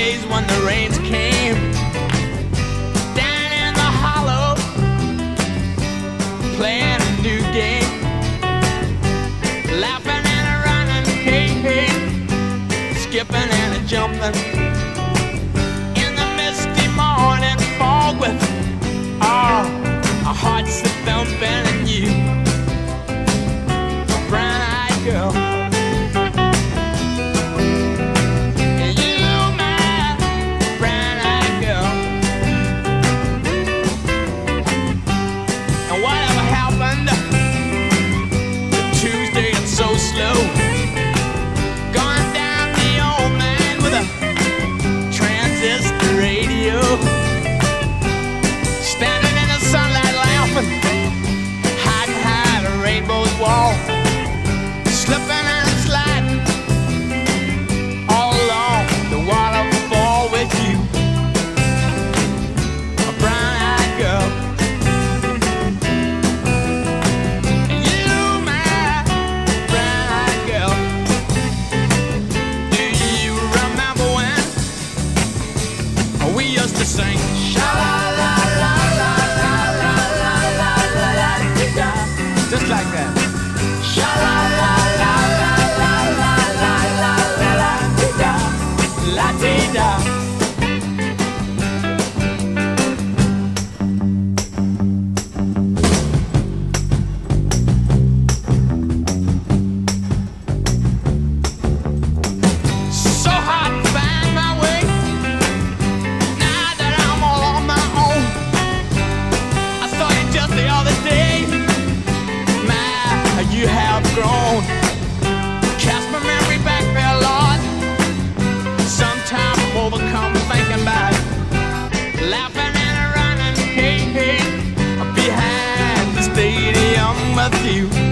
days when the rains came. Down in the hollow, playing a new game, laughing and a running, hey, hey, skipping and a jumping. partida. With you.